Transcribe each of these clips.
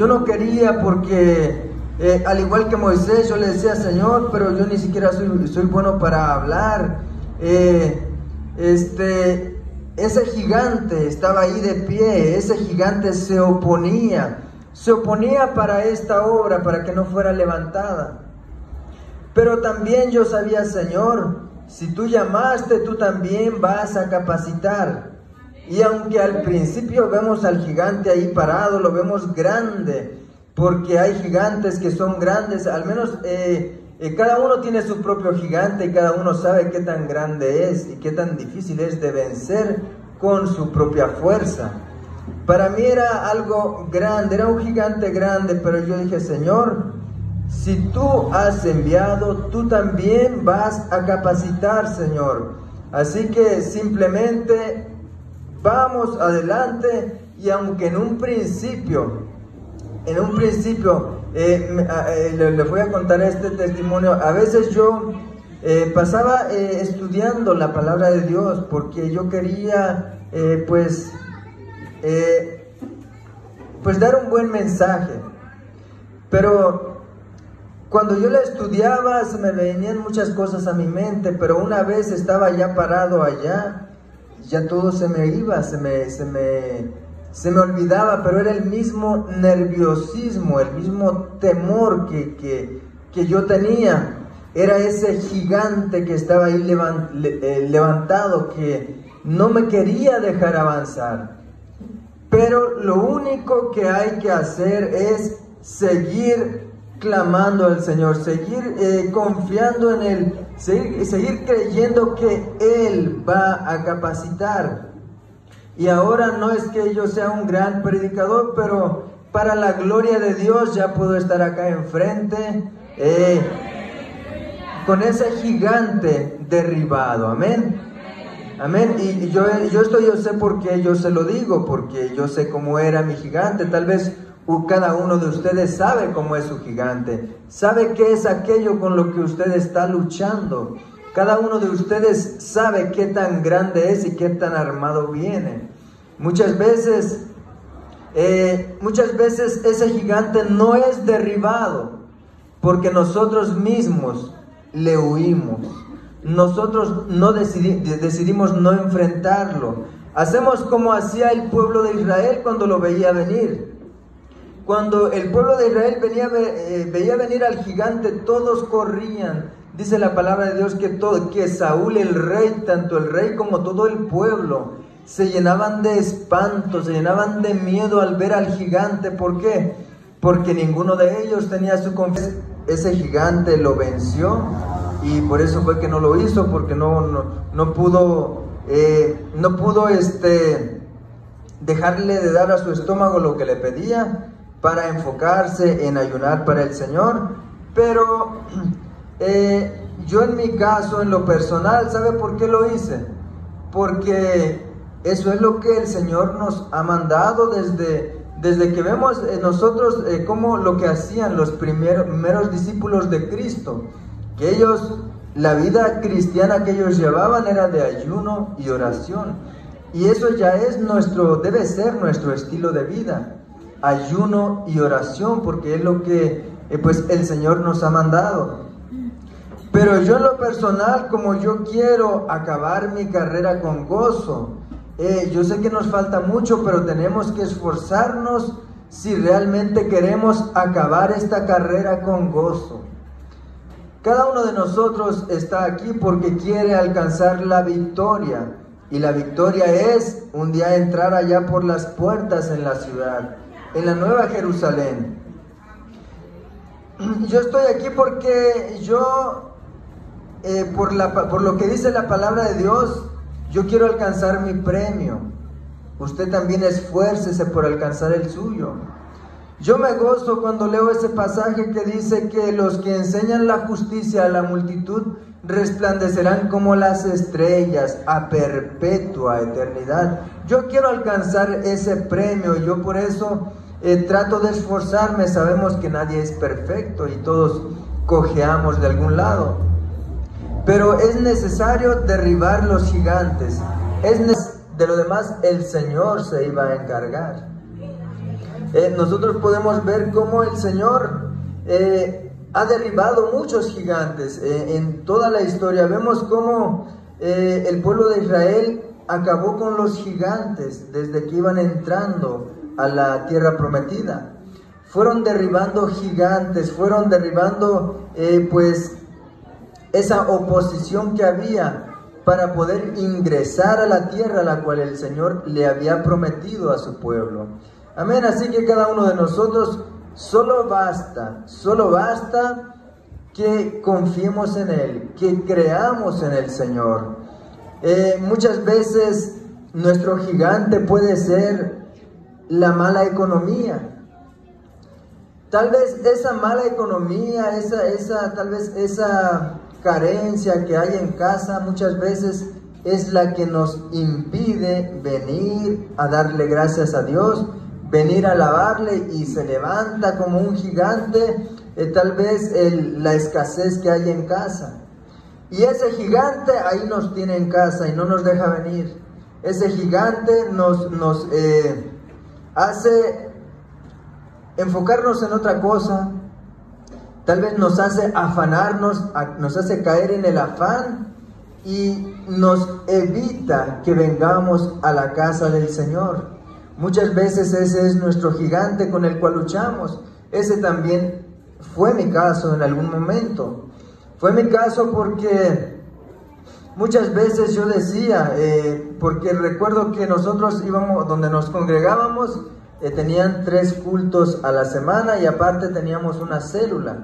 yo no quería porque eh, al igual que Moisés yo le decía Señor, pero yo ni siquiera soy, bueno para hablar. Eh, este, ese gigante estaba ahí de pie, ese gigante se oponía, se oponía para esta obra, para que no fuera levantada. Pero también yo sabía, Señor, si tú llamaste, tú también vas a capacitar. Y aunque al principio vemos al gigante ahí parado, lo vemos grande, porque hay gigantes que son grandes, al menos eh, eh, cada uno tiene su propio gigante y cada uno sabe qué tan grande es y qué tan difícil es de vencer con su propia fuerza. Para mí era algo grande, era un gigante grande, pero yo dije, Señor, si tú has enviado, tú también vas a capacitar, Señor. Así que simplemente vamos adelante y aunque en un principio en un principio, eh, eh, le, voy a contar este testimonio, a veces yo eh, pasaba estudiando la palabra de Dios porque yo quería pues, pues dar un buen mensaje, pero cuando yo la estudiaba se me venían muchas cosas a mi mente, pero una vez estaba ya parado allá, ya todo se me iba, se me, se me se me olvidaba, pero era el mismo nerviosismo, el mismo temor que, yo tenía. Era ese gigante que estaba ahí eh, levantado, que no me quería dejar avanzar. Pero lo único que hay que hacer es seguir clamando al Señor, seguir eh, confiando en Él, seguir, creyendo que Él va a capacitar. Y ahora no es que yo sea un gran predicador, pero para la gloria de Dios ya puedo estar acá enfrente eh, con ese gigante derribado. Amén. Amén. Y, yo, yo esto yo sé por qué yo se lo digo, porque yo sé cómo era mi gigante. Tal vez cada uno de ustedes sabe cómo es su gigante. Sabe qué es aquello con lo que usted está luchando. Cada uno de ustedes sabe qué tan grande es y qué tan armado viene. Muchas veces, eh, muchas veces ese gigante no es derribado porque nosotros mismos le huimos. Nosotros no decidimos no enfrentarlo. Hacemos como hacía el pueblo de Israel cuando lo veía venir. Cuando el pueblo de Israel venía, eh, veía venir al gigante, todos corrían, Dice la palabra de Dios que, todo, que Saúl el rey, tanto el rey como todo el pueblo, se llenaban de espanto, se llenaban de miedo al ver al gigante. ¿Por qué? Porque ninguno de ellos tenía su confianza. Ese gigante lo venció y por eso fue que no lo hizo, porque no, no, pudo, eh, no pudo este, dejarle de dar a su estómago lo que le pedía para enfocarse en ayunar para el Señor. Pero eh, yo en mi caso, en lo personal, ¿sabe por qué lo hice? Porque eso es lo que el Señor nos ha mandado desde, desde que vemos nosotros eh, como lo que hacían los primeros discípulos de Cristo, que ellos, la vida cristiana que ellos llevaban era de ayuno y oración. Y eso ya es nuestro, debe ser nuestro estilo de vida, ayuno y oración, porque es lo que eh, pues el Señor nos ha mandado. Pero yo en lo personal, como yo quiero acabar mi carrera con gozo, eh, yo sé que nos falta mucho, pero tenemos que esforzarnos si realmente queremos acabar esta carrera con gozo. Cada uno de nosotros está aquí porque quiere alcanzar la victoria. Y la victoria es un día entrar allá por las puertas en la ciudad, en la nueva Jerusalén. Yo estoy aquí porque yo eh, por, la, por lo que dice la palabra de Dios, yo quiero alcanzar mi premio. Usted también esfuércese por alcanzar el suyo. Yo me gozo cuando leo ese pasaje que dice que los que enseñan la justicia a la multitud resplandecerán como las estrellas a perpetua eternidad. Yo quiero alcanzar ese premio y yo por eso trato de esforzarme. Sabemos que nadie es perfecto y todos cojeamos de algún lado. Pero es necesario derribar los gigantes. Es de lo demás el Señor se iba a encargar. eh, nosotros podemos ver cómo el Señor eh, ha derribado muchos gigantes eh, en toda la historia. Vemos cómo el pueblo de Israel acabó con los gigantes desde que iban entrando a la tierra prometida. Fueron derribando gigantes, fueron derribando pues esa oposición que había para poder ingresar a la tierra a la cual el Señor le había prometido a su pueblo. Amén, así que cada uno de nosotros solo basta, solo basta que confiemos en Él, que creamos en el Señor. Eh, muchas veces nuestro gigante puede ser la mala economía. Tal vez esa mala economía, esa, esa, tal vez esa carencia que hay en casa muchas veces es la que nos impide venir a darle gracias a Dios, venir a alabarle y se levanta como un gigante, eh, tal vez la escasez que hay en casa. Y ese gigante ahí nos tiene en casa y no nos deja venir. Ese gigante nos, nos eh, hace enfocarnos en otra cosa, Tal vez nos hace afanarnos, nos hace caer en el afán y nos evita que vengamos a la casa del Señor. Muchas veces ese es nuestro gigante con el cual luchamos. Ese también fue mi caso en algún momento. Fue mi caso porque muchas veces yo decía, eh, porque recuerdo que nosotros íbamos, donde nos congregábamos, eh, tenían tres cultos a la semana y aparte teníamos una célula.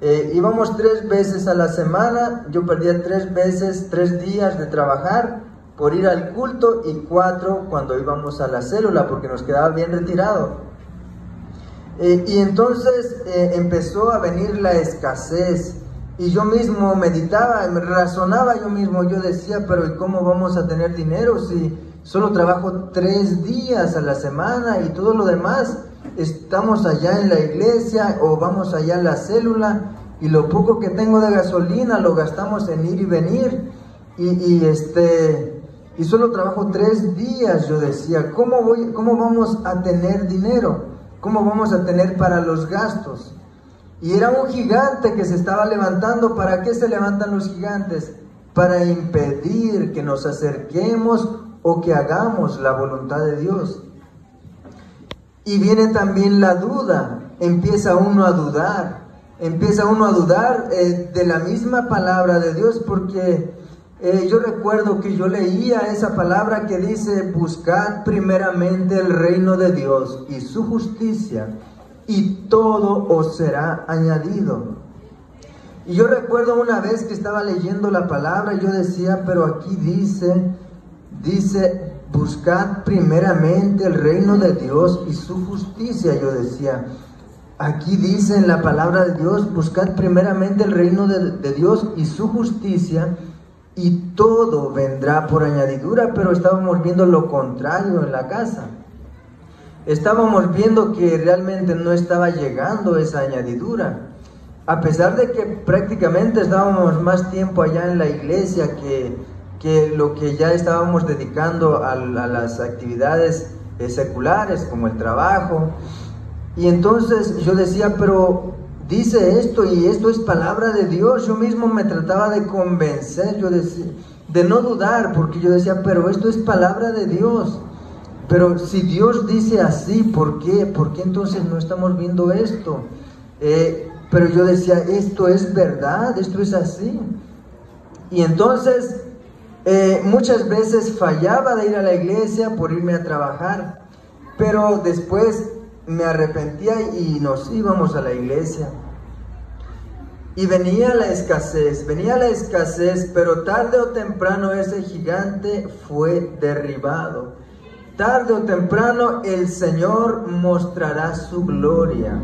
Eh, íbamos tres veces a la semana, yo perdía tres veces, tres días de trabajar por ir al culto y cuatro cuando íbamos a la célula porque nos quedaba bien retirado. Y entonces empezó a venir la escasez y yo mismo meditaba, razonaba yo mismo, yo decía, pero ¿y cómo vamos a tener dinero si solo trabajo tres días a la semana y todo lo demás? estamos allá en la iglesia o vamos allá a la célula y lo poco que tengo de gasolina lo gastamos en ir y venir y, este y solo trabajo tres días yo decía cómo voy cómo vamos a tener dinero cómo vamos a tener para los gastos y era un gigante que se estaba levantando. Para qué se levantan los gigantes para impedir que nos acerquemos o que hagamos la voluntad de Dios. Y viene también la duda, empieza uno a dudar, empieza uno a dudar eh, de la misma palabra de Dios porque eh, yo recuerdo que yo leía esa palabra que dice, buscad primeramente el reino de Dios y su justicia y todo os será añadido. Y yo recuerdo una vez que estaba leyendo la palabra, yo decía, pero aquí dice, dice, buscad primeramente el reino de Dios y su justicia, yo decía. Aquí dice en la palabra de Dios, buscad primeramente el reino de, Dios y su justicia y todo vendrá por añadidura, pero estábamos viendo lo contrario en la casa. Estábamos viendo que realmente no estaba llegando esa añadidura. A pesar de que prácticamente estábamos más tiempo allá en la iglesia que que lo que ya estábamos dedicando a, las actividades eh, seculares como el trabajo. Y entonces yo decía, pero dice esto y esto es palabra de Dios. Yo mismo me trataba de convencer, yo decía, de no dudar, porque yo decía, pero esto es palabra de Dios. Pero si Dios dice así, ¿por qué? ¿Por qué entonces no estamos viendo esto? Eh, pero yo decía, esto es verdad, esto es así. Y entonces eh, muchas veces fallaba de ir a la iglesia por irme a trabajar, pero después me arrepentía y nos íbamos a la iglesia. Y venía la escasez, venía la escasez, pero tarde o temprano ese gigante fue derribado. Tarde o temprano el Señor mostrará su gloria.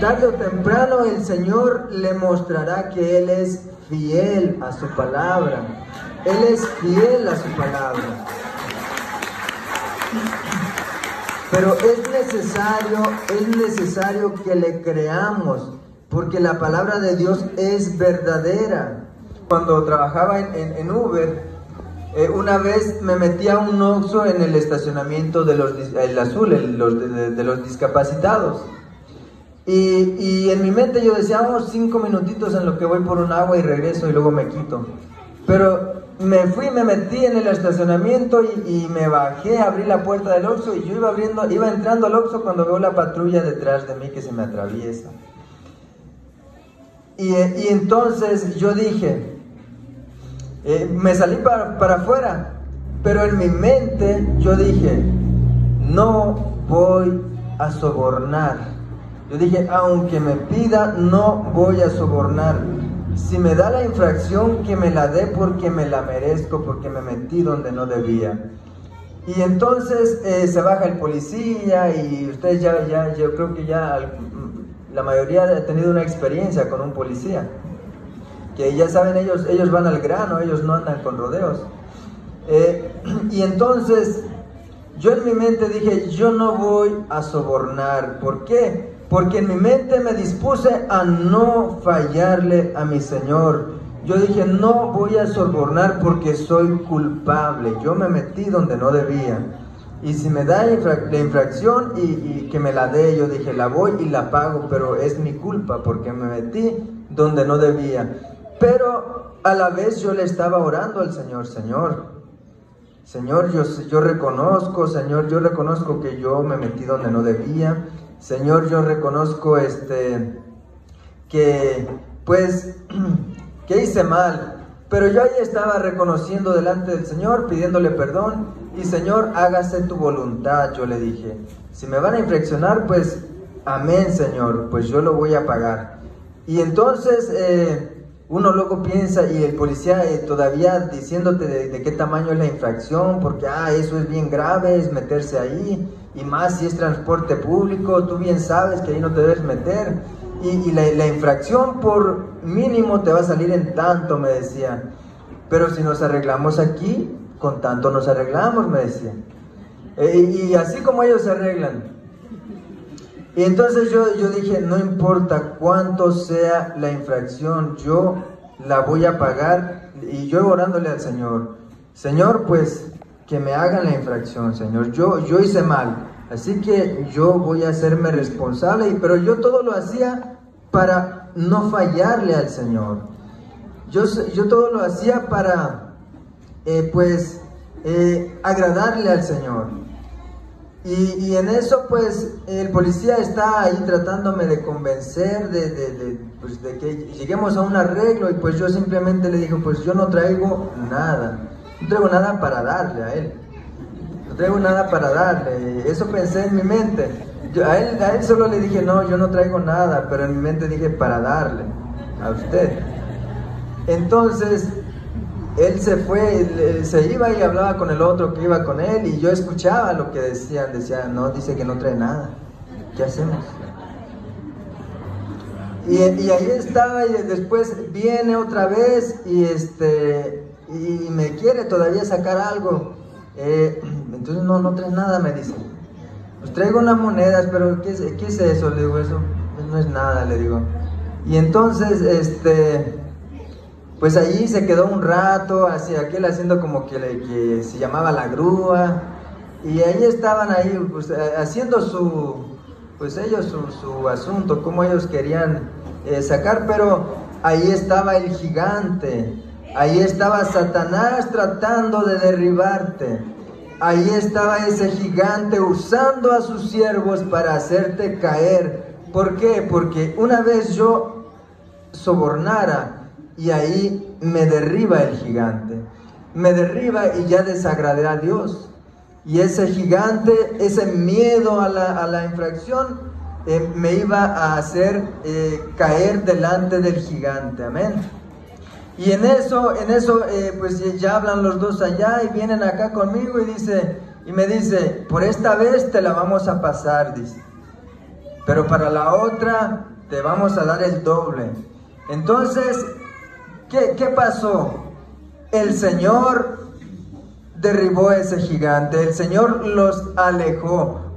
Tarde o temprano el Señor le mostrará que Él es fiel a su palabra. Él es fiel a su palabra. Pero es necesario, es necesario que le creamos, porque la palabra de Dios es verdadera. Cuando trabajaba en, Uber, Eh, una vez me metí a un oxo en el estacionamiento de los, el azul, el, de, los discapacitados. Y, y, en mi mente yo decía, vamos cinco minutitos en lo que voy por un agua y regreso y luego me quito. Pero me fui, me metí en el estacionamiento y, me bajé, abrí la puerta del Oxxo y yo iba abriendo, iba entrando al Oxxo cuando veo la patrulla detrás de mí que se me atraviesa. Y, y entonces yo dije, eh, me salí para, para afuera, pero en mi mente yo dije, no voy a sobornar. Yo dije, aunque me pida, no voy a sobornar. Si me da la infracción, que me la dé porque me la merezco, porque me metí donde no debía. Y entonces eh, se baja el policía y ustedes ya, ya, yo creo que ya la mayoría ha tenido una experiencia con un policía que ya saben, ellos, ellos van al grano, ellos no andan con rodeos. Eh, y entonces yo en mi mente dije, yo no voy a sobornar. ¿Por qué? Porque en mi mente me dispuse a no fallarle a mi Señor. Yo dije, no voy a sobornar porque soy culpable. Yo me metí donde no debía. Y si me da la infracción y, y, que me la dé, yo dije, la voy y la pago, pero es mi culpa porque me metí donde no debía. Pero a la vez yo le estaba orando al Señor, Señor, Señor, yo, yo reconozco, Señor, yo reconozco que yo me metí donde no debía. Señor, yo reconozco este que pues que hice mal, pero yo ahí estaba reconociendo delante del Señor, pidiéndole perdón y Señor, hágase tu voluntad, yo le dije. Si me van a infraccionar, pues amén, Señor, pues yo lo voy a pagar. Y entonces eh, uno luego piensa y el policía eh, todavía diciéndote de, qué tamaño es la infracción, porque ah, eso es bien grave, es meterse ahí, y más si es transporte público, tú bien sabes que ahí no te debes meter, y, la, infracción por mínimo te va a salir en tanto, me decía, pero si nos arreglamos aquí, con tanto nos arreglamos, me decía. Eh, y así como ellos se arreglan, y entonces yo, yo dije, no importa cuánto sea la infracción, yo la voy a pagar. Y yo orándole al Señor, Señor, pues que me hagan la infracción, Señor. Yo, yo hice mal, así que yo voy a hacerme responsable, pero yo todo lo hacía para no fallarle al Señor. Yo, yo todo lo hacía para, eh, pues, eh, agradarle al Señor. Y, en eso pues el policía está ahí tratándome de convencer de, pues, de, que lleguemos a un arreglo. Y pues yo simplemente le dije pues yo no traigo nada, no traigo nada para darle a él, no traigo nada para darle, eso pensé en mi mente. Yo, a, él, a él solo le dije no, yo no traigo nada, pero en mi mente dije para darle a usted. Entonces él se fue, se iba y hablaba con el otro que iba con él y yo escuchaba lo que decían, decía, no, dice que no trae nada, ¿qué hacemos? Y, ahí estaba y después viene otra vez y este y me quiere todavía sacar algo. Eh, entonces no, no trae nada, me dice. Pues traigo unas monedas, pero ¿qué ¿qué es eso? Le digo, eso no es nada, le digo. Y entonces, este, pues allí se quedó un rato, hacia aquel haciendo como que, se llamaba la grúa, y ahí estaban ahí pues, eh, haciendo su, pues ellos su, asunto, como ellos querían eh, sacar, pero ahí estaba el gigante, ahí estaba Satanás tratando de derribarte, ahí estaba ese gigante usando a sus siervos para hacerte caer. ¿Por qué? Porque una vez yo sobornara, y ahí me derriba el gigante. Me derriba y ya desagradé a Dios. Y ese gigante, ese miedo a la, infracción, eh, me iba a hacer eh, caer delante del gigante. Amén. Y en eso, en eso, eh, pues ya hablan los dos allá y vienen acá conmigo y dice, y me dice, por esta vez te la vamos a pasar, dice. Pero para la otra te vamos a dar el doble. Entonces ¿Qué, pasó? El Señor derribó ese gigante, el Señor los alejó.